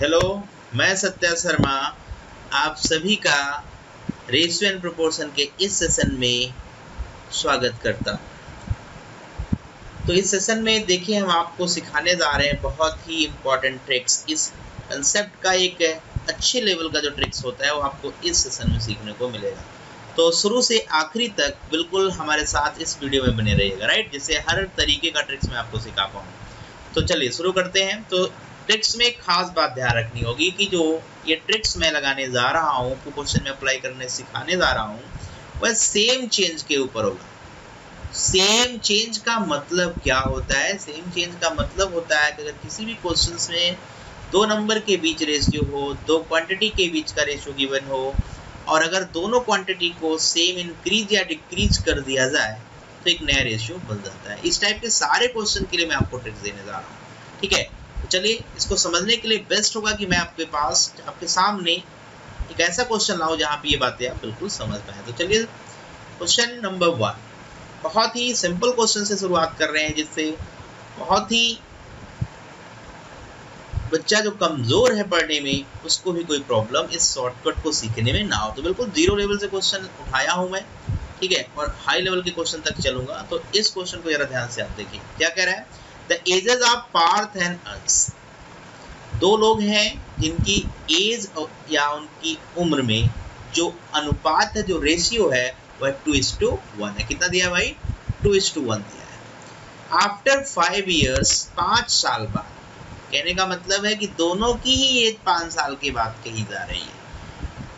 Hello मैं सत्या शर्मा, आप सभी का रेशियो एंड प्रोपोर्शन के इस सेशन में स्वागत करता हूँ। तो इस सेशन में देखिए, हम आपको सिखाने जा रहे हैं बहुत ही इम्पोर्टेंट ट्रिक्स इस कंसेप्ट का एक अच्छे लेवल का जो ट्रिक्स होता है, वो आपको इस सेशन में सीखने को मिलेगा। तो शुरू से आखिरी तक बिल्कुल हमारे साथ इस वीडियो में बने रहिएगा राइट जिससे हर तरीके का ट्रिक्स मैं आपको सिखा पाऊँ तो चलिए, शुरू करते हैं। तो ट्रिक्स में एक खास बात ध्यान रखनी होगी कि जो ये ट्रिक्स मैं लगाने जा रहा हूँ क्वेश्चन में अप्लाई करने, सिखाने जा रहा हूँ, वह सेम चेंज के ऊपर होगा। सेम चेंज का मतलब क्या होता है? सेम चेंज का मतलब होता है कि अगर किसी भी क्वेश्चन में दो नंबर के बीच रेशियो हो, दो क्वांटिटी के बीच का रेशियो गिवन हो, और अगर दोनों क्वांटिटी को सेम इंक्रीज या डिक्रीज कर दिया जाए तो एक नया रेशियो बन जाता है। इस टाइप के सारे क्वेश्चन के लिए मैं आपको ट्रिक्स देने जा रहा हूँ। ठीक है? चलिए, इसको समझने के लिए बेस्ट होगा कि मैं आपके पास, आपके सामने एक ऐसा क्वेश्चन लाऊं जहाँ पे ये बातें आप बिल्कुल समझ पाए। तो चलिए क्वेश्चन नंबर वन बहुत ही सिंपल क्वेश्चन से शुरुआत कर रहे हैं, जिससे बहुत ही बच्चा जो कमज़ोर है पढ़ने में, उसको भी कोई प्रॉब्लम इस शॉर्टकट को सीखने में ना हो। तो बिल्कुल ज़ीरो लेवल से क्वेश्चन उठाया हूँ मैं, ठीक है? और हाई लेवल के क्वेश्चन तक चलूँगा। तो इस क्वेश्चन को जरा ध्यान से आप देखिए। क्या कह रहा है? The ages of Parth and Ansh दो लोग हैं जिनकी एज या उनकी उम्र में जो अनुपात है, जो रेशियो है, वह टू इज़ टू वन है। कितना दिया भाई? टू इज़ टू वन दिया है। आफ्टर फाइव ईयर्स पाँच साल बाद, कहने का मतलब है कि दोनों की ही एज पाँच साल के बाद कही जा रही है।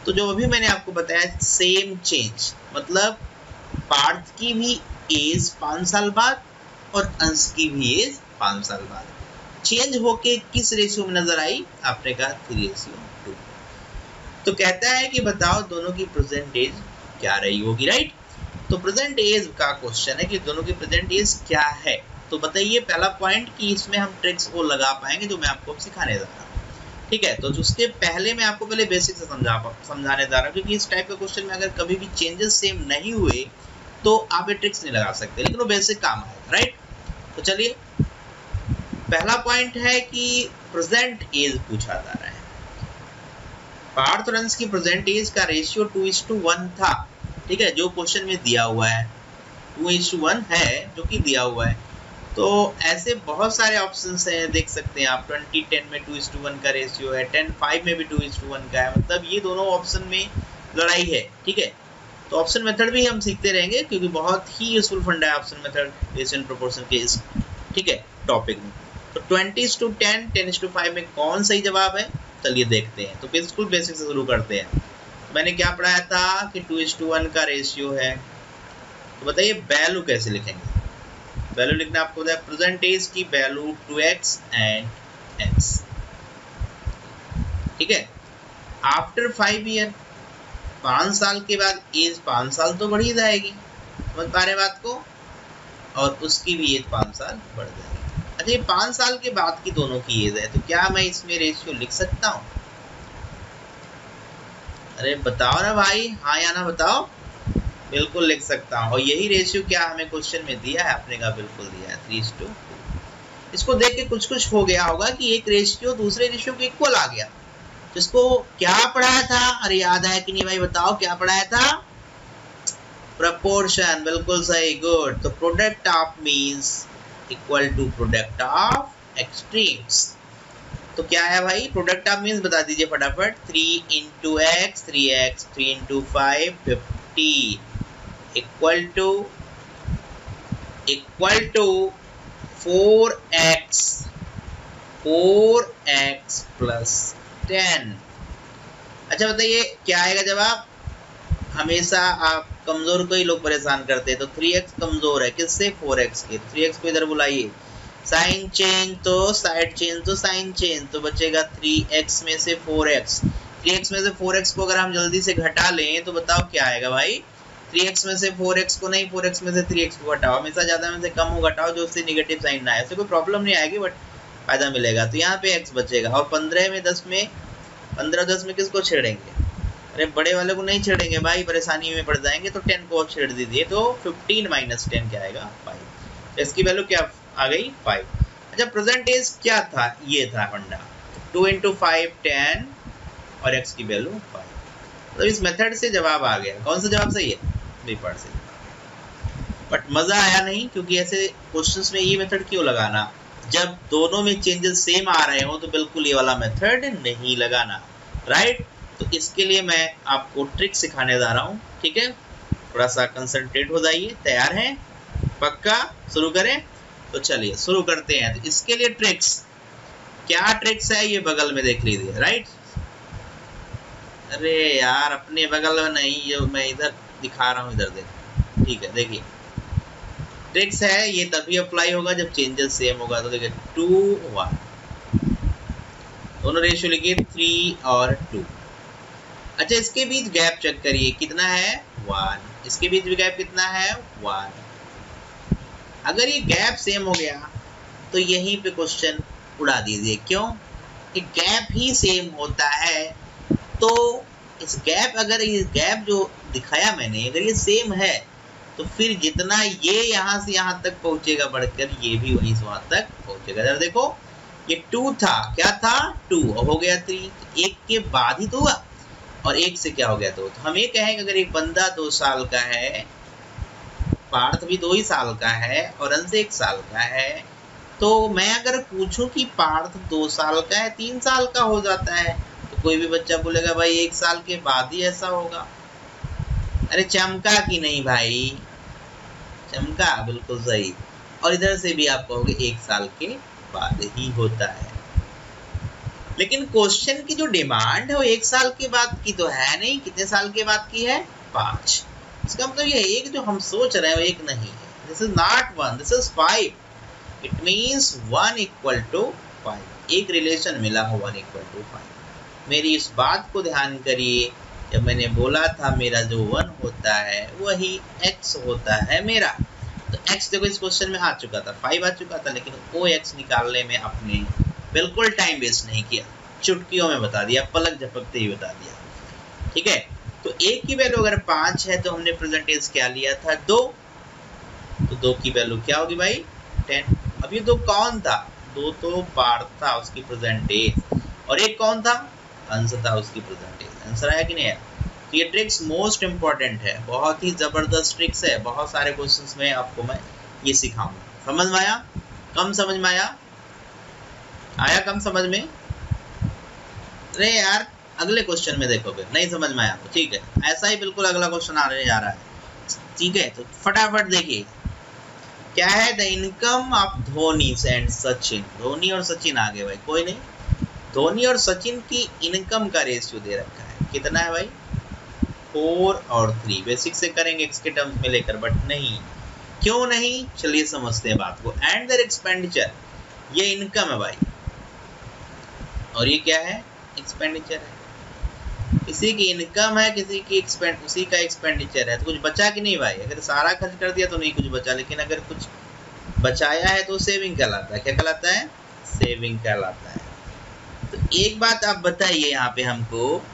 तो जो अभी मैंने आपको बताया सेम चेंज मतलब पार्थ की भी एज पाँच साल बाद और अंश की भी एज पाँच साल बाद। चेंज होके किस रेशियो में नज़र आई? आपने कहा थ्री रेशियो टू तो कहता है कि बताओ दोनों की प्रेजेंट एज क्या रही होगी राइट तो प्रेजेंट एज का क्वेश्चन है कि दोनों की प्रेजेंट एज क्या है? तो बताइए पहला पॉइंट कि इसमें हम ट्रिक्स वो लगा पाएँगे जो मैं आपको सिखाने जा रहा हूँ। ठीक है तो उसके पहले मैं आपको पहले बेसिक से समझा समझाने जा रहा हूँ, क्योंकि इस टाइप के क्वेश्चन में अगर कभी भी चेंजेस सेम नहीं हुए तो आप ये ट्रिक्स नहीं लगा सकते। लेकिन वो बेसिक काम है राइट तो चलिए, पहला पॉइंट है कि प्रेजेंट एज पूछा जा रहा है। पार्थ और की प्रेजेंट एज का ratio two is to one था, ठीक है, जो क्वेश्चन में दिया हुआ है। टू इज़ टू वन है, जो कि दिया हुआ है। तो ऐसे बहुत सारे ऑप्शन हैं, देख सकते हैं आप ट्वेंटी टेन में टू इज़ टू वन का रेशियो है टेन फाइव में भी टू इज़ टू वन का है। मतलब ये दोनों ऑप्शन में लड़ाई है, ठीक है। तो ऑप्शन मेथड भी हम सीखते रहेंगे, क्योंकि बहुत ही यूजफुल फंड है ऑप्शन मेथड एंड प्रोपोर्शन के इस ठीक है टॉपिक में। तो twenty to ten ten to five में कौन सही जवाब है? चलिए देखते हैं। तो बिल्कुल बेसिक से शुरू करते हैं। मैंने क्या पढ़ाया था कि टू इज़ टू वन का रेशियो है? तो बताइए वैल्यू कैसे लिखेंगे? वैल्यू लिखना आपको बताया प्रेजेंटेज की value two x and x ठीक है? आफ्टर फाइव ईयर पाँच साल के बाद एज पाँच साल तो बढ़ ही जाएगी समझ पा रहे बात को, और उसकी भी एज पाँच साल बढ़ जाएगी। अच्छा ये पाँच साल के बाद की दोनों की एज है तो क्या मैं इसमें रेशियो लिख सकता हूँ? अरे, बताओ ना भाई हाँ या ना बताओ, बिल्कुल लिख सकता हूँ। और यही रेशियो क्या हमें क्वेश्चन में दिया है? आपने कहा बिल्कुल दिया है थ्री इसको देख के कुछ कुछ हो गया होगा कि एक रेशियो दूसरे रेशियो के इक्वल आ गया। जिसको क्या पढ़ाया था? अरे याद है कि नहीं भाई, बताओ क्या पढ़ाया था? प्रपोर्शन बिल्कुल सही गुड तो product of means equal to product of extremes तो क्या है भाई? प्रोडक्ट ऑफ़ मींस बता दीजिए फटाफट। Three into x three x three into five fifty equal to equal to four x four x plus ten अच्छा बताइए, क्या आएगा जवाब हमेशा आप कमज़ोर को ही लोग परेशान करते हैं? तो थ्री एक्स कमज़ोर है, किससे? फोर एक्स के। थ्री एक्स को इधर बुलाइए। साइन चेंज तो साइड चेंज तो साइन चेंज तो बचेगा थ्री एक्स में से फोर एक्स थ्री एक्स में से फोर एक्स को अगर हम जल्दी से घटा लें तो बताओ क्या आएगा भाई? थ्री एक्स में से फोर एक्स को नहीं फोर एक्स में से थ्री एक्स को घटाओ। हमेशा ज़्यादा में से कम हो, घटाओ, जो उससे निगेटिव साइन ना आए। उससे कोई प्रॉब्लम नहीं आएगी बट फ़ायदा मिलेगा। तो यहाँ पे एक्स बचेगा। और पंद्रह में, दस में, पंद्रह, दस में किसको छेड़ेंगे? अरे बड़े वाले को नहीं छेड़ेंगे भाई, परेशानी में पड़ जाएँगे तो टेन को छेड़ दीजिए। तो फिफ्टीन माइनस टेन क्या आएगा? फाइव तो इसकी वैल्यू क्या आ गई? फाइव अच्छा प्रेजेंट एज क्या था? ये था फंडा टू इंटू फाइव टेन और एक्स की वैल्यू फाइव तो इस मेथड से जवाब आ गया। कौन सा जवाब सही है? बी पार्ट बट मज़ा आया नहीं, क्योंकि ऐसे क्वेश्चंस में ये मेथड क्यों लगाना? जब दोनों में चेंजेस सेम आ रहे हो तो बिल्कुल ये वाला मेथड नहीं लगाना। राइट तो इसके लिए मैं आपको ट्रिक सिखाने जा रहा हूँ, ठीक है? थोड़ा सा कंसंट्रेट हो जाइए, तैयार हैं? पक्का? शुरू करें? तो चलिए, शुरू करते हैं। तो इसके लिए ट्रिक्स क्या ट्रिक्स है? ये बगल में देख लीजिए राइट अरे यार, अपने बगल में नहीं, ये मैं इधर दिखा रहा हूँ, इधर देख। ठीक है, देखिए। ट्रिक्स है, ये तभी अप्लाई होगा जब चेंजेस सेम होगा। तो देखिए टू वन दोनों रेशियो लिखिए थ्री और टू अच्छा इसके बीच गैप चेक करिए, कितना है? वन इसके बीच भी गैप कितना है? वन अगर ये गैप सेम हो गया तो यहीं पे क्वेश्चन उड़ा दीजिए। क्यों? कि गैप ही सेम होता है तो इस गैप अगर ये गैप जो दिखाया मैंने, अगर ये सेम है तो फिर जितना ये यहाँ से यहाँ तक पहुंचेगा बढ़कर, ये भी वहीं से वहाँ तक पहुंचेगा। जरा देखो, ये टू था। क्या था? टू हो गया थ्री एक के बाद ही तो हुआ। और एक से क्या हो गया दो? तो हम ये कहें अगर एक बंदा दो साल का है, पार्थ भी दो ही साल का है और अंश एक साल का है तो मैं अगर पूछूँ कि पार्थ दो साल का है, तीन साल का हो जाता है तो कोई भी बच्चा बोलेगा, भाई, एक साल के बाद ही ऐसा होगा। अरे चमका कि नहीं भाई? चमका, बिल्कुल सही। और इधर से भी आप कहोगे एक साल के बाद ही होता है। लेकिन क्वेश्चन की जो डिमांड है वो एक साल के बाद की तो है नहीं, कितने साल के बाद की है? पाँच। इसका मतलब ये एक जो हम सोच रहे हैं वो एक नहीं है। This is not one this is five it means one equal to five एक रिलेशन मिला हो वन इक्वल टू फाइव मेरी इस बात को ध्यान करिए जब मैंने बोला था, मेरा जो वन होता है, वही एक्स होता है मेरा। तो एक्स देखो, इस क्वेश्चन में आ चुका था फाइव आ चुका था, लेकिन ओ एक्स निकालने में अपने बिल्कुल टाइम वेस्ट नहीं किया। चुटकियों में बता दिया पलक झपकते ही बता दिया। ठीक है? तो एक की वैल्यू अगर पाँच है तो हमने प्रेजेंटेज क्या लिया था? दो। तो दो की वैल्यू क्या होगी भाई? टेन अब ये दो कौन था? दो तो पार था उसकी प्रेजेंटेज और एक कौन था? अंश था उसकी प्रेजेंटेज आंसर आया कि नहीं आया? तो ये ट्रिक्स मोस्ट इंपॉर्टेंट है। बहुत ही ज़बरदस्त ट्रिक्स है। बहुत सारे क्वेश्चन में आपको मैं ये सिखाऊँगा। समझ में आया? कम समझ में आया? आया कम समझ में? अरे यार, अगले क्वेश्चन में देखोगे। नहीं समझ में आया तो ठीक है। ऐसा ही बिल्कुल अगला क्वेश्चन आ रहा है। ठीक है तो फटाफट देखिए। क्या है the income of Dhoni and Sachin Dhoni और सचिन आ गए भाई। कोई नहीं। धोनी और सचिन की इनकम का रेशियो दे रखा है। कितना है भाई? फोर और थ्री बेसिक से करेंगे एक्स के टर्म्स में लेकर बट नहीं. क्यों नहीं? चलिए समझते हैं बात को. एंड दर एक्सपेंडिचर ये इनकम है भाई. और ये क्या है? एक्सपेंडिचर है. किसी की इनकम है, किसी की एक्सपेंड उसी का एक्सपेंडिचर है. तो कुछ बचा कि नहीं भाई? अगर सारा खर्च कर दिया तो नहीं कुछ बचा, लेकिन अगर कुछ बचाया है तो सेविंग कहलाता है. क्या कहलाता है? सेविंग कहलाता है. तो एक बात आप बताइए यहाँ पे हमको.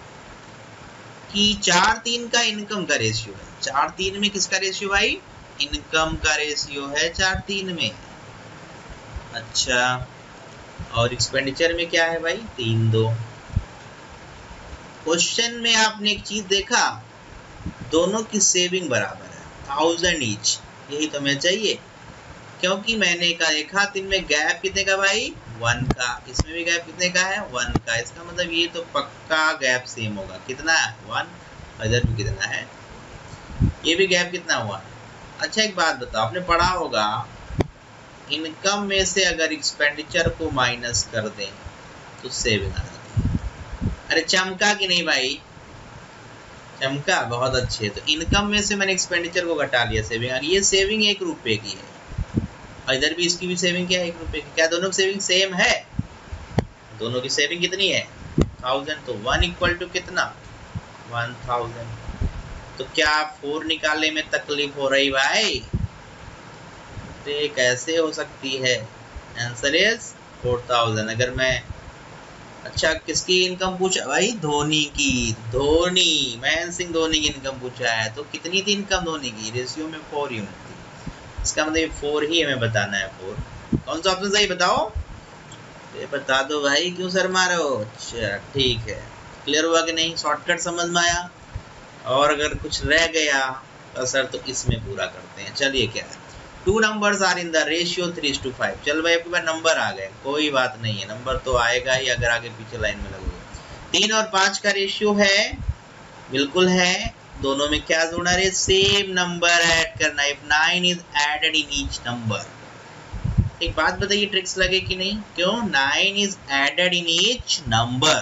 कि चार तीन का इनकम का रेशियो है। चार तीन में किसका रेशियो भाई? इनकम का रेशियो है चार तीन में। अच्छा और एक्सपेंडिचर में क्या है भाई? तीन दो। क्वेश्चन में आपने एक चीज़ देखा, दोनों की सेविंग बराबर है थाउज़ेंड ईच यही तो हमें चाहिए। क्योंकि मैंने कहा देखा तीन में गैप कितने का भाई? वन का, इसमें भी गैप कितने का है? वन का। इसका मतलब ये तो पक्का गैप सेम होगा। कितना? है वन इधर भी कितना है? ये भी गैप कितना हुआ? अच्छा एक बात बताओ। आपने पढ़ा होगा इनकम में से अगर एक्सपेंडिचर को माइनस कर दें तो सेविंग आ अरे, चमका कि नहीं भाई? चमका, बहुत अच्छे। तो इनकम में से मैंने एक्सपेंडिचर को घटा लिया सेविंग ये सेविंग एक रुपए की है। इधर भी इसकी भी सेविंग क्या है? एक रुपए की। क्या दोनों की सेविंग सेम है? दोनों की सेविंग कितनी है? थाउज़ेंड तो वन इक्वल टू कितना? वन थाउज़ेंड तो क्या फोर निकालने में तकलीफ़ हो रही भाई? तो कैसे हो सकती है? आंसर इज़ फोर थाउज़ेंड अगर मैं अच्छा किसकी इनकम पूछा? भाई धोनी की। धोनी, महेंद्र सिंह धोनी की इनकम पूछा है। तो कितनी थी इनकम धोनी की? रेशियो में फोर यूनिट इसका मतलब फोर ही हमें बताना है फोर कौन सा ऑप्शन सही बताओ? ये बता दो भाई, क्यों सर मारो अच्छा ठीक है। क्लियर हुआ कि नहीं? शॉर्टकट समझ में आया? और अगर कुछ रह गया तो सर तो इसमें पूरा करते हैं। चलिए क्या है? Two numbers are in the ratio three to five चल भाई, आपके पास नंबर आ गए। कोई बात नहीं है। नंबर तो आएगा ही अगर आगे पीछे लाइन में लगोगे तीन और पाँच का रेशियो है, बिल्कुल है। दोनों में क्या जोड़ना है? सेम नंबर ऐड करना if nine is added in each number एक बात बताइए ट्रिक्स लगे कि नहीं? क्यों? Nine is added in each number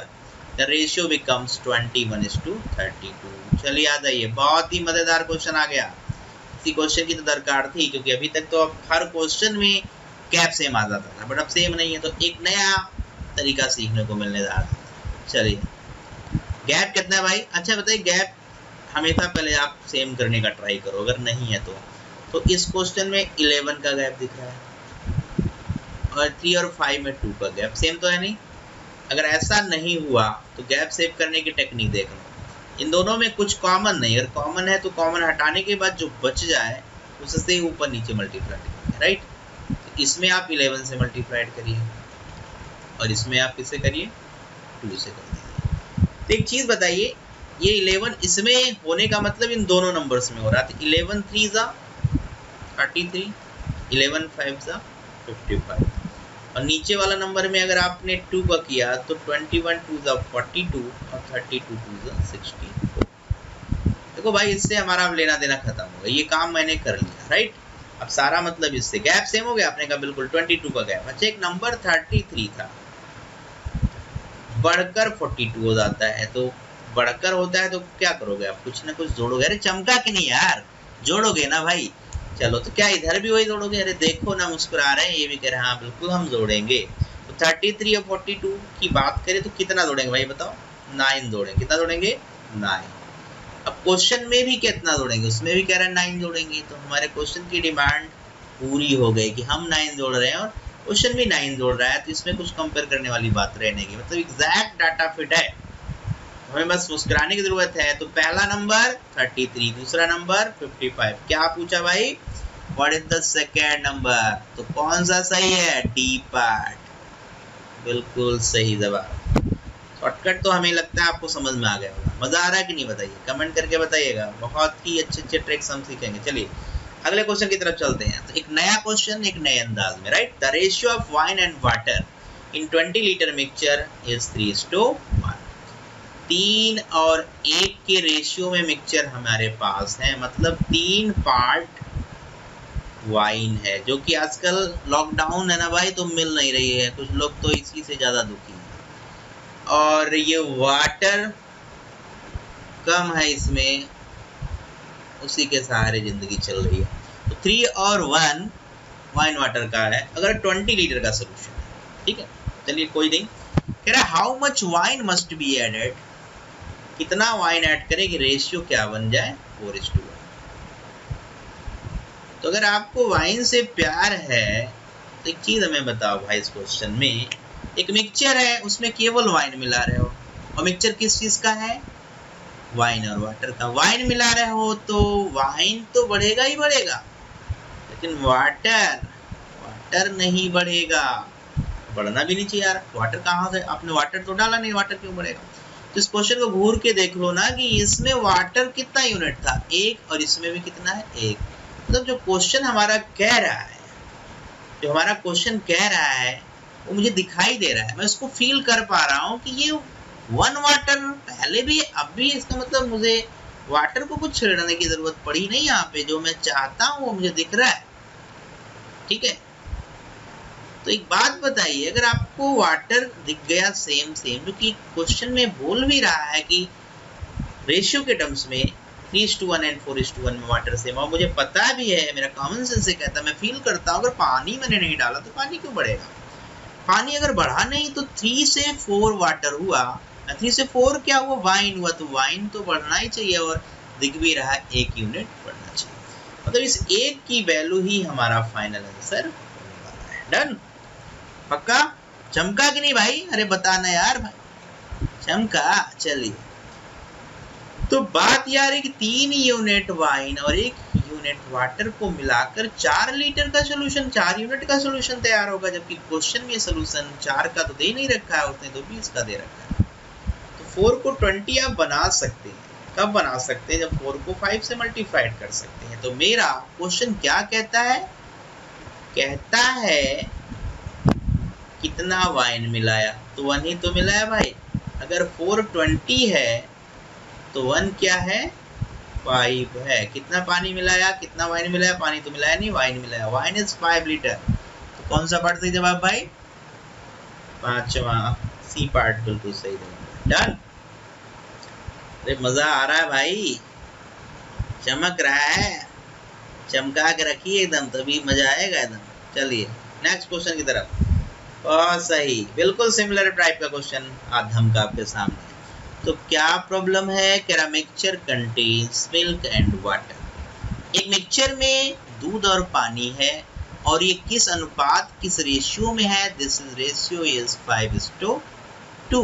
the ratio becomes twenty one is to thirty two चलिए, याद आइए, बहुत ही मज़ेदार क्वेश्चन आ गया। इसी क्वेश्चन की तो दरकार थी, क्योंकि अभी तक तो अब हर क्वेश्चन में कैप सेम आ जाता था बट अब सेम नहीं है तो एक नया तरीका सीखने को मिलने जा रहा है चलिए गैप कितना है भाई? अच्छा बताइए गैप हमेशा पहले आप सेम करने का ट्राई करो, अगर नहीं है तो। तो इस क्वेश्चन में इलेवन का गैप दिख रहा है। और थ्री और फाइव में टू का गैप सेम तो है नहीं? अगर ऐसा नहीं हुआ तो गैप सेव करने की टेक्निक देख लो। इन दोनों में कुछ कॉमन नहीं। अगर कॉमन है तो कॉमन हटाने के बाद जो बच जाए उससे ऊपर नीचे मल्टीप्लाई राइट तो इसमें आप इलेवन से मल्टीप्लाइड करिए। और इसमें आप किससे करिए टू से करिए। तो एक चीज़ बताइए ये इलेवन, इसमें होने का मतलब इन दोनों नंबर्स में हो रहा था इलेवन थ्री ज़ा थर्टी थ्री इलेवन फाइव ज़ा फिफ्टी फाइव और नीचे वाला नंबर में अगर आपने टू का किया तो ट्वेंटी वन टू ज़ा फोर्टी टू और थर्टी टू टू ज़ा सिक्सटी देखो भाई, इससे हमारा अब लेना देना खत्म हो गया। ये काम मैंने कर लिया राइट अब सारा मतलब इससे। गैप सेम हो गया आपने कहा, बिल्कुल ट्वेंटी टू का गैप अच्छा एक नंबर थर्टी थ्री था। बढ़कर फोर्टी टू हो जाता है तो बढ़कर होता है तो क्या करोगे आप? कुछ ना कुछ जोड़ोगे। अरे चमका कि नहीं यार? जोड़ोगे ना भाई? चलो तो क्या इधर भी वही जोड़ोगे? अरे देखो ना, मुस्कुरा रहे हैं, ये भी कह रहे हैं हाँ बिल्कुल हम जोड़ेंगे। तो थर्टी थ्री और फोर्टी टू की बात करें तो कितना जोड़ेंगे भाई बताओ? नाइन जोड़ेंगे। कितना जोड़ेंगे? नाइन अब क्वेश्चन में भी कितना जोड़ेंगे? उसमें भी कह रहे हैं नाइन जोड़ेंगे। तो हमारे क्वेश्चन की डिमांड पूरी हो गई कि हम नाइन जोड़ रहे हैं और क्वेश्चन भी नाइन जोड़ रहा है तो इसमें कुछ कंपेयर करने वाली बात रहने की। मतलब एग्जैक्ट डाटा फिट है। हमें बस मुस्कुराने की ज़रूरत है। तो पहला नंबर 33 दूसरा नंबर 55 क्या पूछा भाई? What is the second number तो कौन सा सही है? डी पार्ट बिल्कुल सही जवाब। शॉर्टकट तो हमें लगता है आपको समझ में आ गया होगा। मज़ा आ रहा है कि नहीं बताइए? कमेंट करके बताइएगा। बहुत ही अच्छे अच्छे ट्रिक्स हम सीखेंगे। चलिए, अगले क्वेश्चन की तरफ़ चलते हैं। तो एक नया क्वेश्चन एक नए अंदाज में write the ratio of wine and water in 20 litre mixture is 3 to 1 तीन और एक के रेशियो में मिक्सचर हमारे पास है। मतलब तीन पार्ट वाइन है, जो कि आजकल लॉकडाउन है ना भाई तो मिल नहीं रही है। कुछ लोग तो इसी से ज़्यादा दुखी हैं। और ये वाटर कम है इसमें, उसी के सहारे ज़िंदगी चल रही है। तो थ्री और वन वाइन वाटर का है। अगर ट्वेंटी लीटर का सोल्यूशन ठीक है? चलिए, कोई नहीं। कह रहा how much wine must be added कितना वाइन ऐड करें कि रेशियो क्या बन जाए? फोर इज़ टू तो अगर आपको वाइन से प्यार है तो एक चीज़ हमें बताओ भाई इस क्वेश्चन में। एक मिक्सचर है, उसमें केवल वाइन मिला रहे हो। और मिक्सचर किस चीज़ का है? वाइन और वाटर का। वाइन मिला रहे हो तो वाइन तो बढ़ेगा ही बढ़ेगा। लेकिन वाटर वाटर नहीं बढ़ेगा। बढ़ना भी नहीं चाहिए यार। वाटर कहाँ से? आपने वाटर तो डाला नहीं वाटर क्यों बढ़ेगा? इस क्वेश्चन को घूर के देख लो ना कि इसमें वाटर कितना यूनिट था? एक और इसमें भी कितना है? एक। मतलब जो क्वेश्चन हमारा कह रहा है, जो हमारा क्वेश्चन कह रहा है, वो मुझे दिखाई दे रहा है। मैं उसको फील कर पा रहा हूँ कि ये वन वाटर पहले भी, अब भी इसका मतलब मुझे वाटर को कुछ छेड़ने की ज़रूरत पड़ी नहीं यहाँ पे। जो मैं चाहता हूँ वो मुझे दिख रहा है। ठीक है? तो एक बात बताइए, अगर आपको वाटर दिख गया सेम सेम जो कि क्वेश्चन में बोल भी रहा है कि रेशियो के टर्म्स में three to one and four to one में वाटर सेम और मुझे पता भी है, मेरा कॉमन सेंस से कहता है, मैं फील करता हूँ, अगर पानी मैंने नहीं डाला तो पानी क्यों बढ़ेगा? पानी अगर बढ़ा नहीं तो थ्री से फोर वाटर हुआ थ्री से फोर क्या हुआ? वाइन हुआ तो वाइन तो बढ़ना ही चाहिए, और दिख भी रहा एक यूनिट बढ़ना चाहिए। मतलब इस एक की वैल्यू ही हमारा फाइनल आंसर डन पक्का? चमका कि नहीं भाई? अरे बताना यार भाई। चमका, चलिए। तो बात यार है कि तीन यूनिट वाइन और एक यूनिट वाटर को मिलाकर चार लीटर का सोल्यूशन चार यूनिट का सोल्यूशन तैयार होगा, जबकि क्वेश्चन में सोल्यूशन चार का तो दे नहीं रखा है उसने तो बीस का दे रखा है। तो फोर को ट्वेंटी आप बना सकते हैं। कब बना सकते हैं? जब फोर को फाइव से मल्टीप्लाइड कर सकते हैं। तो मेरा क्वेश्चन क्या कहता है? कहता है कितना वाइन मिलाया तो वन ही तो मिलाया भाई। अगर फोर ट्वेंटी है तो वन क्या है? फाइव है। कितना पानी मिलाया? कितना वाइन मिलाया? पानी तो मिलाया नहीं वाइन मिलाया। वाइन इज़ फाइव लीटर तो कौन सा पार्ट सही जवाब भाई? पांचवा सी पार्ट बिल्कुल सही जवाब। डन अरे मज़ा आ रहा है भाई। चमक रहा है। चमका के रखिए एकदम, तभी मज़ा आएगा एकदम। चलिए नेक्स्ट क्वेश्चन की तरफ़। बहुत सही। बिल्कुल सिमिलर टाइप का क्वेश्चन आधम का आपके सामने। तो क्या प्रॉब्लम है? कह mixture contains milk and water एक मिक्सचर में दूध और पानी है और ये किस अनुपात, किस रेशियो में है? This is ratio is five to two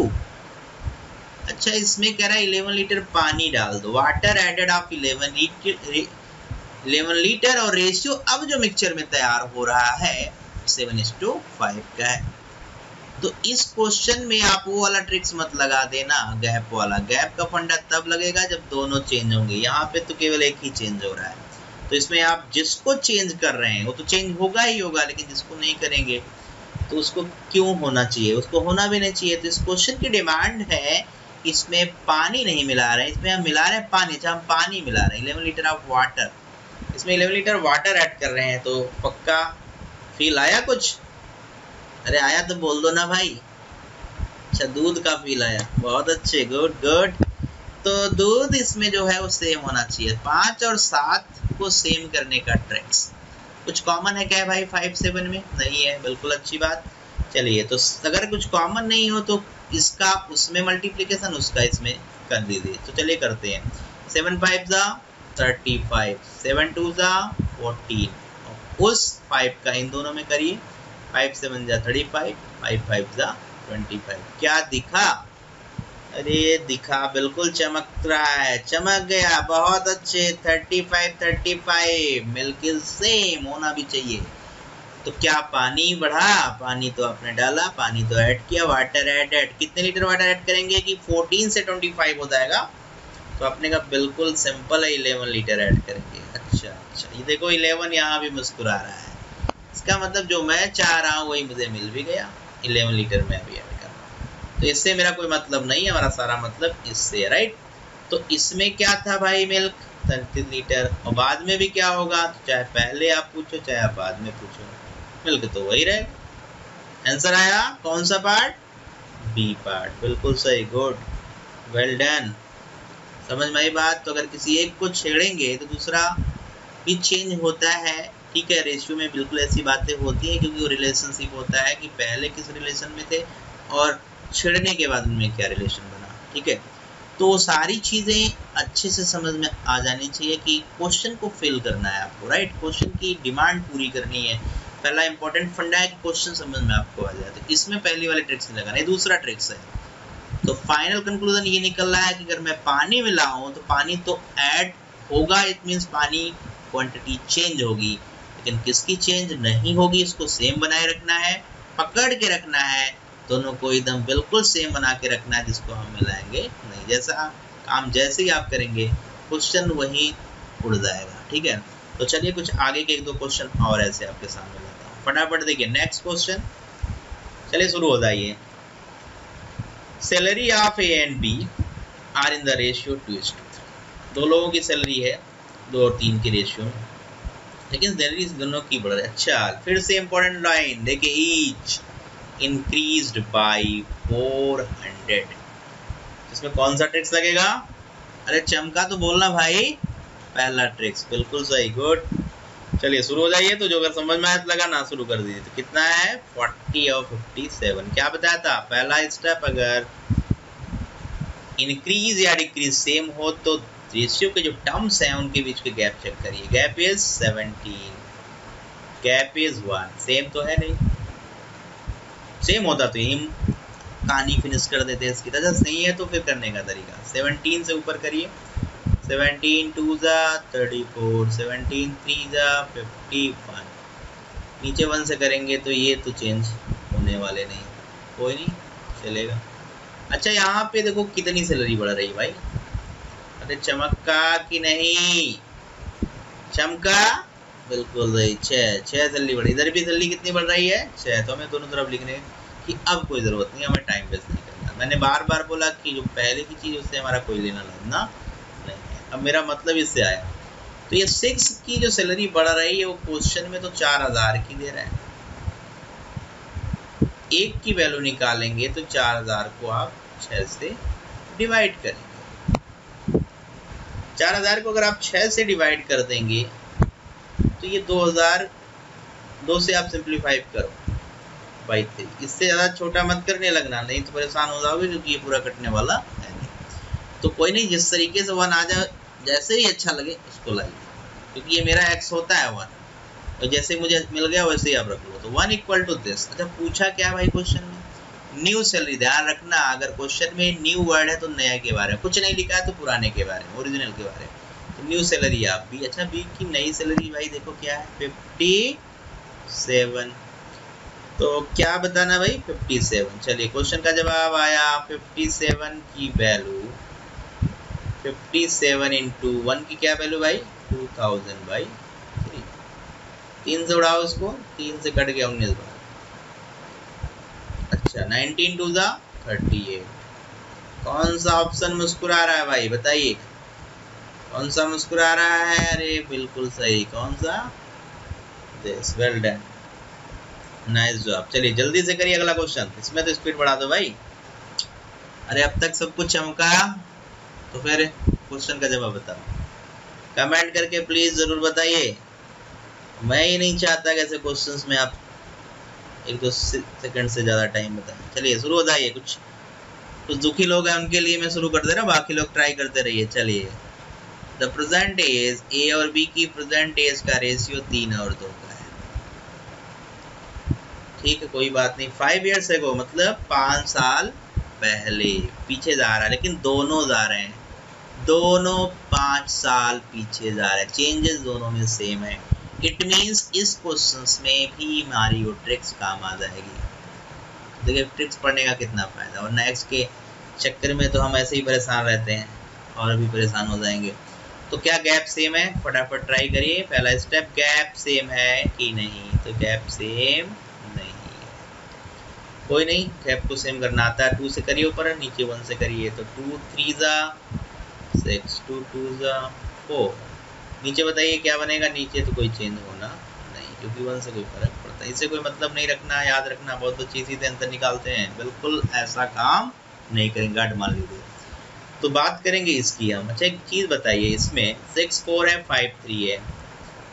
अच्छा इसमें कह रहा है इलेवन लीटर पानी डाल दो। Water added of eleven litre eleven litre और रेशियो अब जो मिक्सचर में तैयार हो रहा है सेवन इज़ टू फाइव का है तो इस क्वेश्चन में आप वो वाला ट्रिक्स मत लगा देना गैप वाला। गैप का फंडा तब लगेगा जब दोनों चेंज होंगे। यहाँ पे तो केवल एक ही चेंज हो रहा है। तो इसमें आप जिसको चेंज कर रहे हैं, वो तो चेंज होगा ही होगा, लेकिन जिसको नहीं करेंगे तो उसको क्यों होना चाहिए? उसको होना भी नहीं चाहिए। तो इस क्वेश्चन की डिमांड है इसमें पानी नहीं मिला रहे इसमें हम मिला रहे हैं पानी अच्छा हम पानी मिला रहे हैं। इलेवन लीटर ऑफ़ वाटर इसमें इलेवन लीटर वाटर ऐड कर रहे हैं तो पक्का फील आया कुछ? अरे आया तो बोल दो ना भाई। अच्छा दूध का फील आया। बहुत अच्छे गुड गुड तो दूध इसमें जो है वो सेम होना चाहिए। पाँच और सात को सेम करने का ट्रिक्स कुछ कॉमन है क्या है भाई फाइव सेवन में? नहीं है, बिल्कुल अच्छी बात। चलिए तो अगर कुछ कॉमन नहीं हो तो इसका, उसमें मल्टीप्लीकेशन उसका इसमें कर दीजिए। तो चलिए करते हैं। सेवन फाइव ज़ा थर्टी फाइव सेवन टू ज़ा फोर्टीन उस फाइव का इन दोनों में करिए। फाइव सेवन ज़ा थर्टी फाइव फाइव फाइव ज़ा ट्वेंटी फाइव क्या दिखा? अरे, दिखा बिल्कुल चमक रहा है चमक गया, बहुत अच्छे thirty five thirty five milk same होना भी चाहिए। तो क्या पानी बढ़ा? पानी तो आपने डाला, पानी तो ऐड किया वाटर ऐड ऐड कितने लीटर वाटर ऐड करेंगे कि 14 से 25 हो जाएगा? तो आपने का बिल्कुल सिंपल है 11 लीटर ऐड करेंगे। अच्छा। देखो 11 यहाँ भी मुस्कुरा रहा है। इसका मतलब जो मैं चाह रहा हूँ, वही मुझे मिल भी गया। 11 लीटर में अभी ऐड कर तो इससे मेरा कोई मतलब नहीं है हमारा सारा मतलब इससे राइट तो इसमें क्या था भाई मिल्क? Thirty litre. और बाद में भी क्या होगा? तो चाहे पहले आप पूछो, चाहे आप बाद में पूछो। मिलके तो वही रहेगा। आंसर आया? कौन सा पार्ट बी पार्ट बिल्कुल सही। गुड वेल डन समझ में आई बात? तो अगर किसी एक को छेड़ेंगे तो दूसरा भी चेंज होता है, ठीक है रेशियो में बिल्कुल ऐसी बातें होती हैं क्योंकि वो रिलेशनशिप होता है कि पहले किस रिलेशन में थे और छिड़ने के बाद उनमें क्या रिलेशन बना, ठीक है? तो सारी चीज़ें अच्छे से समझ में आ जानी चाहिए कि क्वेश्चन को फिल करना है आपको राइट क्वेश्चन की डिमांड पूरी करनी है। पहला इंपॉर्टेंट फंडा है कि क्वेश्चन समझ में आपको आ जाए तो इसमें पहली वाले ट्रिक्स नहीं लगाना, ये दूसरा ट्रिक्स है। तो फाइनल कंक्लूजन ये निकल रहा है कि अगर मैं पानी मिलाऊं तो पानी तो ऐड होगा इट मीन्स पानी क्वांटिटी चेंज होगी, लेकिन किसकी चेंज नहीं होगी, इसको सेम बनाए रखना है, पकड़ के रखना है, दोनों को एकदम बिल्कुल सेम बना के रखना है, जिसको हम मिलाएँगे नहीं जैसा काम जैसे ही आप करेंगे क्वेश्चन वही उड़ जाएगा, ठीक है? तो चलिए कुछ आगे के एक दो क्वेश्चन और ऐसे आपके सामने लाता हूँ। फटाफट देखिए नेक्स्ट क्वेश्चन चलिए शुरू हो जाइए। Salary of A and B are in the ratio two is to दो लोगों की सैलरी है दो और तीन के रेशियो में लेकिन सैलरी दोनों की बढ़ रही अच्छा फिर से इंपॉर्टेंट लाइन देखिए each increase by four hundred इसमें कौन सा ट्रिक्स लगेगा? अरे, चमका तो बोलना भाई। पहला ट्रिक्स बिल्कुल सही गुड चलिए, शुरू हो जाइए तो जो अगर समझ में आया तो लगा ना शुरू कर दीजिए। तो कितना है? फोर्टी और फिफ्टी सेवन क्या बताया था? पहला स्टेप अगर इंक्रीज या डिक्रीज सेम हो तो रेशियो के जो टर्म्स हैं, उनके बीच के गैप चेक करिए। Gap is seventeen gap is one same तो है नहीं? सेम होता तो यही कहानी फिनिश कर देते हैं इसकी तरह। नहीं है तो फिर करने का तरीका। सेवनटीन से ऊपर करिए। सेवनटीन टू ज़ा थर्टी फोर सेवनटीन थ्री ज़ा फिफ्टी वन नीचे वन से करेंगे तो ये तो चेंज होने वाले नहीं। कोई नहीं, चलेगा। अच्छा यहाँ पे देखो कितनी सैलरी बढ़ रही भाई। अरे चमक्का कि नहीं? चमका? बिल्कुल सही छः छः सैलरी बढ़ी। इधर भी सैलरी कितनी बढ़ रही है? छः तो हमें दोनों तरफ़ लिखने की अब कोई ज़रूरत नहीं, हमें टाइम वेस्ट नहीं करना। मैंने बार बार बोला कि जो पहले की चीज़, उससे हमारा कोई लेना लगना नहीं है। अब मेरा मतलब इससे आया। तो ये सिक्स की जो सैलरी बढ़ रही है, वो क्वेश्चन में तो चार हज़ार की दे रहा है। एक की वैल्यू निकालेंगे तो चार हज़ार को आप छः से डिवाइड करेंगे चार हज़ार को अगर आप छः से डिवाइड कर देंगे तो ये दो हज़ार, दो से आप सिंप्लीफाई करो। बाई थ्री इससे ज़्यादा छोटा मत करने लगना, नहीं तो परेशान हो जाओगे क्योंकि ये पूरा कटने वाला है नहीं। तो कोई नहीं, जिस तरीके से वन आ जाए, जैसे ही अच्छा लगे, उसको लाइए क्योंकि ये मेरा एक्स होता है वन। तो जैसे मुझे मिल गया, वैसे ही आप रख लो। तो वन इक्वल टू दिस अच्छा पूछा क्या भाई क्वेश्चन में? न्यू सैलरी ध्यान रखना, अगर क्वेश्चन में न्यू वर्ड है तो नया के बारे में। कुछ नहीं लिखा है तो पुराने के बारे में ओरिजिनल के बारे में। तो न्यू सैलरी आप भी। अच्छा बी की नई सैलरी भाई देखो क्या है। फिफ्टी सेवन तो क्या बताना भाई? फिफ्टी सेवन चलिए क्वेश्चन का जवाब आया। फिफ्टी सेवन की value fifty seven into one की क्या वैल्यू भाई? टू थाउज़ेंड बाई थ्री तीन से उड़ाओ उसको तीन से कट गया, उन्नीस बार। अच्छा नाइनटीन टू ज़ा थर्टी एट कौन सा ऑप्शन मुस्कुरा रहा है भाई? बताइए। कौन सा मुस्कुरा रहा है? अरे, बिल्कुल सही। कौन सा? This well done nice job चलिए, जल्दी से करिए अगला क्वेश्चन इसमें तो स्पीड बढ़ा दो भाई। अरे, अब तक सब कुछ चमका? तो फिर क्वेश्चन का जवाब बताओ। कमेंट करके प्लीज़ ज़रूर बताइए। मैं ही नहीं चाहता कि ऐसे क्वेश्चंस में आप एक दो सेकंड से ज़्यादा टाइम बताएँ चलिए, शुरू हो जाइए कुछ। कुछ दुखी लोग हैं उनके लिए मैं शुरू कर दे रहा, बाकी लोग ट्राई करते रहिए। चलिए। द प्रेजेंट एज ए और बी की प्रेजेंट एज का रेशियो तीन और दो का है। ठीक है, कोई बात नहीं। फाइव ईयर्स एगो मतलब पाँच साल पहले। पीछे जा रहा है, लेकिन दोनों जा रहे हैं। दोनों पाँच साल पीछे जा रहे हैं। चेंजेस दोनों में सेम है। इट मीन्स इस क्वेश्चन में भी हमारी वो ट्रिक्स काम आ जाएगी। देखिए ट्रिक्स पढ़ने का कितना फ़ायदा और नेक्स्ट के चक्कर में तो हम ऐसे ही परेशान रहते हैं और भी परेशान हो जाएँगे। तो क्या गैप सेम है? फटाफट ट्राई करिए। पहला स्टेप गैप सेम है कि नहीं? तो गैप सेम नहीं कोई नहीं गैप को सेम करना आता है। टू से करिए ऊपर, नीचे वन से करिए। तो टू थ्री ज़ा सिक्स टू टू ज़ा फोर नीचे बताइए क्या बनेगा, नीचे तो कोई चेंज होना नहीं, क्योंकि वन से कोई फ़र्क पड़ता है। इससे कोई मतलब नहीं रखना, याद रखना, बहुत अच्छी चीज़ें अंतर निकालते हैं। बिल्कुल ऐसा काम नहीं करेंगे गार्ड मान लीजिए। तो बात करेंगे इसकी हम। अच्छा एक चीज़ बताइए, इसमें सिक्स फोर है फाइव थ्री है।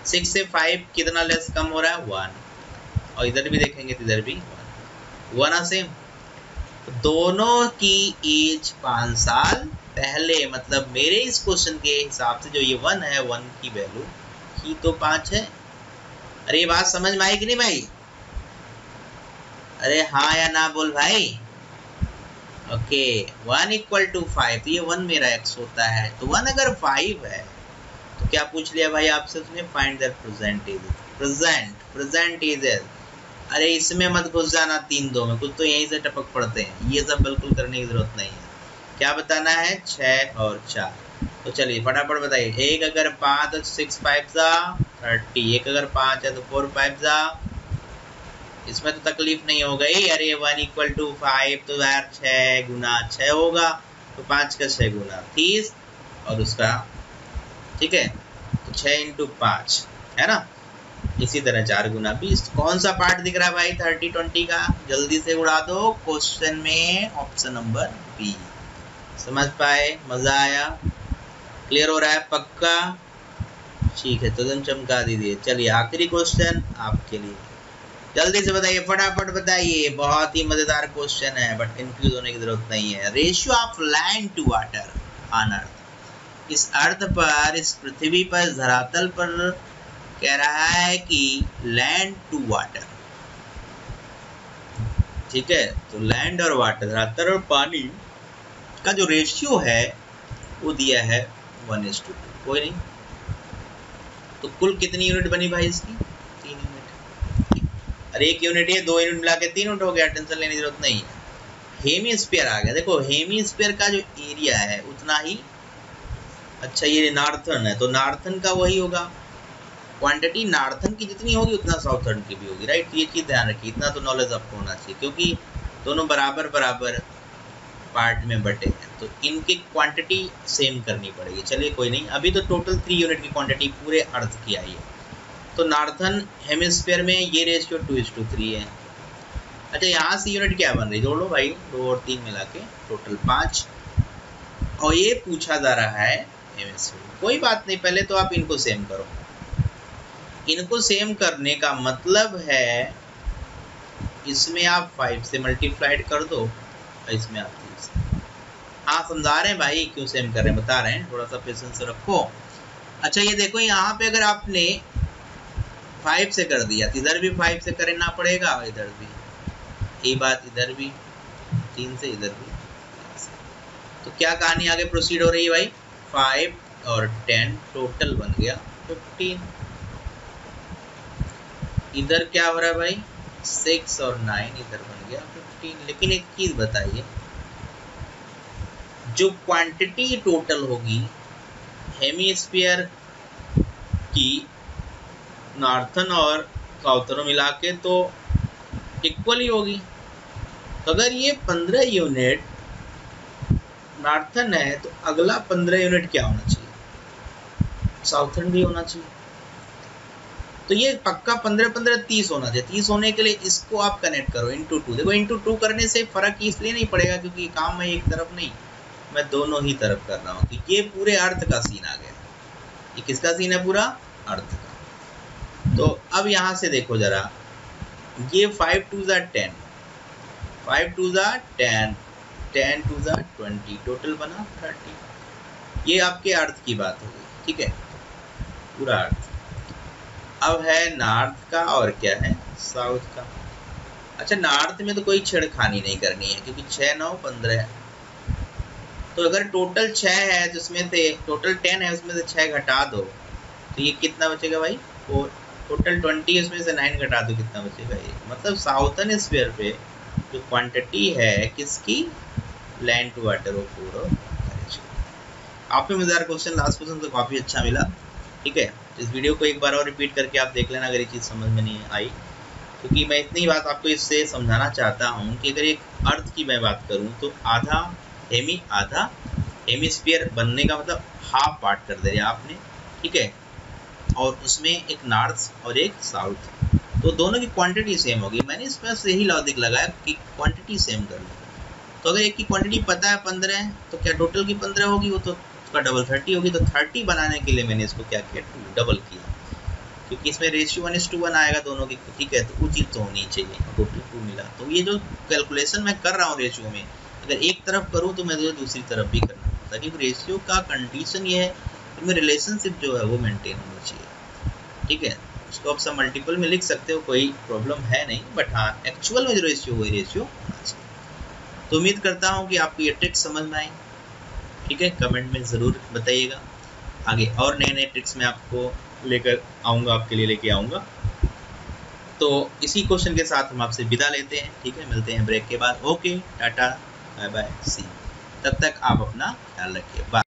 सिक्स से फाइव कितना लेस कम हो रहा है? वन और इधर भी देखेंगे तो इधर भी वन वन सेम दोनों की एज पाँच साल पहले मतलब मेरे इस क्वेश्चन के हिसाब से जो ये वन है वन की वैल्यू ही तो पाँच है। अरे बात समझ में आई कि नहीं भाई? अरे हाँ या ना बोल भाई? Okay one equal to five ये वन मेरा एक्स होता है। तो वन अगर फाइव है तो क्या पूछ लिया भाई आपसे उसने? Find that present present present अरे, इसमें मत घुस जाना तीन दो में, कुछ तो यहीं से टपक पड़ते हैं। ये सब बिल्कुल करने की ज़रूरत नहीं है। क्या बताना है? छः और चार। तो चलिए, फटाफट बताइए। एक अगर पाँच तो सिक्स फाइव ज़ा थर्टी एक अगर पाँच है तो फोर फाइव ज़ा। इसमें तो तकलीफ़ नहीं हो गई अरे वन इक्वल टू फाइव तो यार छः गुना छः होगा। तो पाँच का छः गुना तीस और उसका, ठीक है? तो छः इंटू पाँच, है ना? इसी तरह चार गुना बीस। कौन सा पार्ट दिख रहा है भाई? थर्टी ट्वेंटी का? जल्दी से उड़ा दो। क्वेश्चन में ऑप्शन नंबर बी समझ पाए, मज़ा आया। क्लियर हो रहा है, पक्का? ठीक है तो तुम चमका दीजिए। चलिए, आखिरी क्वेश्चन आपके लिए। जल्दी से बताइए, फटाफट बताइए, बहुत ही मज़ेदार क्वेश्चन है बट कंफ्यूज होने की ज़रूरत नहीं है। Ratio of land to water on earth इस अर्थ पर, इस पृथ्वी पर, धरातल पर कह रहा है कि लैंड टू वाटर ठीक है तो लैंड और वाटर धरातल और पानी का जो रेशियो है, वो दिया है वन इज़ टू टू कोई नहीं। तो कुल कितनी यूनिट बनी भाई इसकी? तीन यूनिट अरे एक यूनिट है, दो यूनिट मिला के तीन यूनिट हो गया टेंशन लेने की ज़रूरत नहीं है। हेमी स्पेयर आ गया। देखो हेमी स्पेयर का जो एरिया है, उतना ही अच्छा ये नार्थन है। तो नार्थन का वही होगा। क्वांटिटी नार्थन की जितनी होगी, उतना साउथर्न की भी होगी। राइट ये चीज़ ध्यान रखिए। इतना तो नॉलेज आपको होना चाहिए। क्योंकि दोनों बराबर बराबर। पार्ट में बटे हैं। तो इनकी क्वांटिटी सेम करनी पड़ेगी। चलिए कोई नहीं, अभी तो टोटल थ्री यूनिट की क्वांटिटी पूरे अर्थ की आई है। तो नॉर्थन हेमिस्फेयर में ये ratio two is to three है। अच्छा यहाँ से यूनिट क्या बन रही? जोड़ लो भाई, दो और तीन मिला के टोटल पाँच। और ये पूछा जा रहा है हेमिस्फेयर कोई बात नहीं, पहले तो आप इनको सेम करो। इनको सेम करने का मतलब है, इसमें आप फाइव से मल्टीप्लाइड कर दो, इसमें आप हाँ समझा रहे हैं भाई, क्यों सेम कर रहे हैं? बता रहे हैं, थोड़ा सा पेशेंस रखो। अच्छा ये देखो, यहाँ पे अगर आपने फाइव से कर दिया तो इधर भी फाइव से करना पड़ेगा इधर भी। यही बात इधर भी, तीन से इधर भी। तो क्या कहानी आगे प्रोसीड हो रही है भाई? फाइव और टेन टोटल बन गया फिफ्टीन इधर क्या हो रहा है भाई? सिक्स और नाइन इधर बन गया फिफ्टीन लेकिन एक चीज़ बताइए जो क्वांटिटी टोटल होगी हेमीस्फीयर की नॉर्थन और साउथर्न मिला के तो इक्वल ही होगी। तो अगर ये पंद्रह यूनिट नॉर्थन है तो अगला पंद्रह यूनिट क्या होना चाहिए? साउथर्न भी होना चाहिए। तो ये पक्का पंद्रह पंद्रह, तीस होना चाहिए। तीस होने के लिए इसको आप कनेक्ट करो इंटू टू देखो इंटू टू करने से फ़र्क इसलिए नहीं पड़ेगा क्योंकि काम है एक तरफ़ नहीं। मैं दोनों ही तरफ़ कर रहा हूँ तो ये पूरे अर्थ का सीन आ गया। ये किसका सीन है पूरा? अर्थ का। तो अब यहाँ से देखो जरा, ये फाइव टू ज़ा टेन फाइव टू ज़ा टेन टेन टू ज़ा ट्वेंटी टोटल बना थर्टी ये आपके अर्थ की बात होगी ठीक है? पूरा अर्थ। अब है नॉर्थ का और क्या है? साउथ का। अच्छा नॉर्थ में तो कोई छेड़खानी नहीं करनी है, क्योंकि छः नौ पंद्रह तो अगर टोटल छः है जिसमें से, टोटल टेन है, उसमें से छः घटा दो तो ये कितना बचेगा भाई? फोर टोटल ट्वेंटी उसमें से नाइन घटा दो, कितना बचेगा ये? मतलब साउथर्न स्पेयर पे जो क्वांटिटी है, किसकी? लैंड टू वाटर और फोर काफ़ी मज़ेदार क्वेश्चन लास्ट क्वेश्चन तो काफ़ी अच्छा मिला, ठीक है? इस वीडियो को एक बार और रिपीट करके आप देख लेना, अगर ये चीज़ समझ में नहीं आई। क्योंकि मैं इतनी बात आपको इससे समझाना चाहता हूँ कि अगर एक अर्थ की मैं बात करूँ तो आधा हेमी आधा हेमिस्फीयर बनने का मतलब हाफ़ पार्ट कर दे रहे आपने, ठीक है? और उसमें एक नॉर्थ और एक साउथ। तो दोनों की क्वांटिटी सेम होगी। मैंने इस पर यही लॉजिक लगाया कि क्वांटिटी सेम कर लो। तो अगर एक की क्वांटिटी पता है पंद्रह तो क्या टोटल की पंद्रह होगी? वो तो उसका डबल थर्टी होगी। तो थर्टी बनाने के लिए मैंने इसको क्या किया? टू डबल किया। क्योंकि इसमें रेशियो वन टू वन आएगा दोनों की, ठीक है? तो वो चीज़ तो होनी चाहिए। टोटल टू मिला। तो ये जो कैलकुलेशन मैं कर रहा हूँ रेशियो में अगर एक तरफ़ करूँ तो मैं दूसरी तरफ़ भी करना पड़ता क्योंकि रेशियो का कंडीशन ये है कि रिलेशनशिप जो है वो मेंटेन होना चाहिए। ठीक है? उसको आप सब मल्टीपल में लिख सकते हो, कोई प्रॉब्लम है नहीं बट हाँ एक्चुअल में जो रेशियो वही रेशियो होना चाहिए। तो उम्मीद करता हूँ कि आपको ये ट्रिक्स समझ में आई ठीक है? कमेंट में ज़रूर बताइएगा। आगे और नए नए ट्रिक्स मैं आपको लेकर आऊँगा, आपके लिए लेके आऊँगा। तो इसी क्वेश्चन के साथ हम आपसे विदा लेते हैं। ठीक है? मिलते हैं ब्रेक के बाद। Okay tata. Bye bye see तब तक आप अपना ख्याल रखिए. बाय